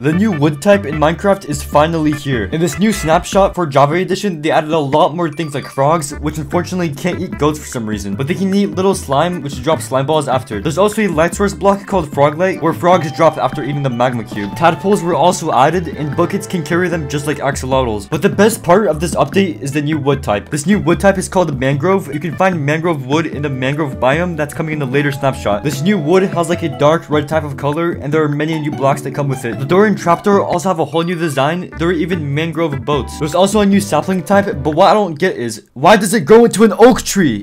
The new wood type in Minecraft is finally here. In this new snapshot for Java Edition, they added a lot more things like frogs, which unfortunately can't eat goats for some reason, but they can eat little slime, which drop slime balls after. There's also a light source block called frog light, where frogs drop after eating the magma cube. Tadpoles were also added, and buckets can carry them just like axolotls. But the best part of this update is the new wood type. This new wood type is called mangrove. You can find mangrove wood in the mangrove biome that's coming in the later snapshot. This new wood has like a dark red type of color, and there are many new blocks that come with it. The door and trapdoor also have a whole new design. There are even mangrove boats. There's also a new sapling type, but what I don't get is, why does it grow into an oak tree?